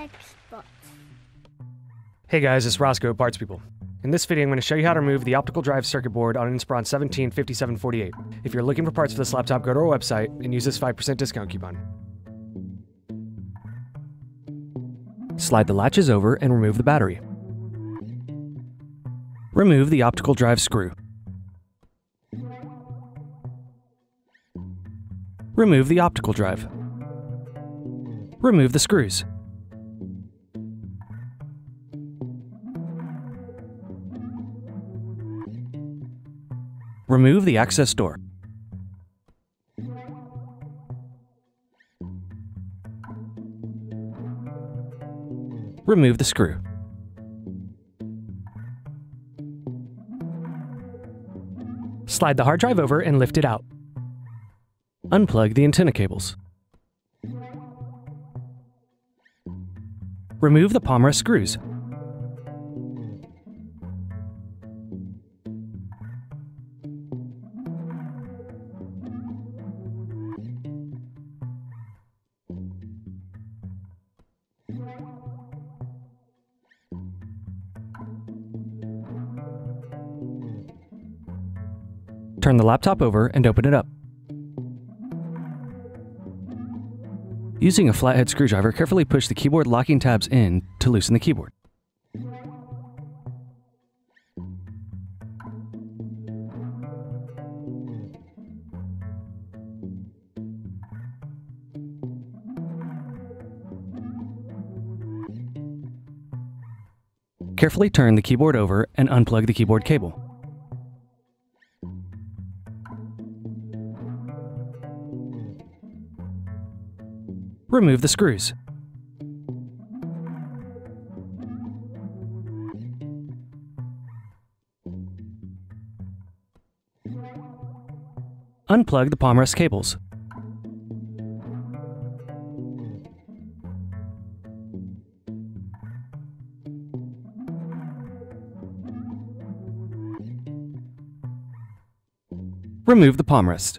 Xbox. Hey guys, it's Roscoe, Parts People. In this video, I'm going to show you how to remove the optical drive circuit board on an Inspiron 175748. If you're looking for parts for this laptop, go to our website and use this 5% discount coupon. Slide the latches over and remove the battery. Remove the optical drive screw. Remove the optical drive. Remove the screws. Remove the access door. Remove the screw. Slide the hard drive over and lift it out. Unplug the antenna cables. Remove the palm rest screws. Turn the laptop over and open it up. Using a flathead screwdriver, carefully push the keyboard locking tabs in to loosen the keyboard. Carefully turn the keyboard over and unplug the keyboard cable. Remove the screws. Unplug the palm rest cables. Remove the palm rest.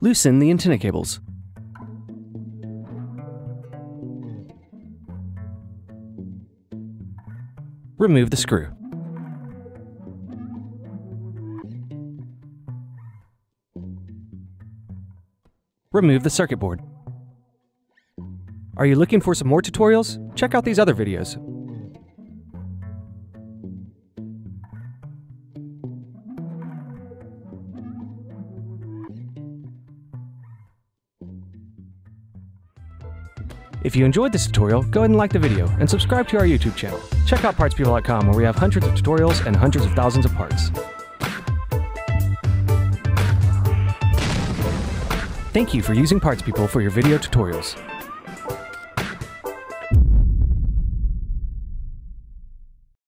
Loosen the antenna cables. Remove the screw. Remove the circuit board. Are you looking for some more tutorials? Check out these other videos. If you enjoyed this tutorial, go ahead and like the video and subscribe to our YouTube channel. Check out partspeople.com where we have hundreds of tutorials and hundreds of thousands of parts. Thank you for using PartsPeople for your video tutorials.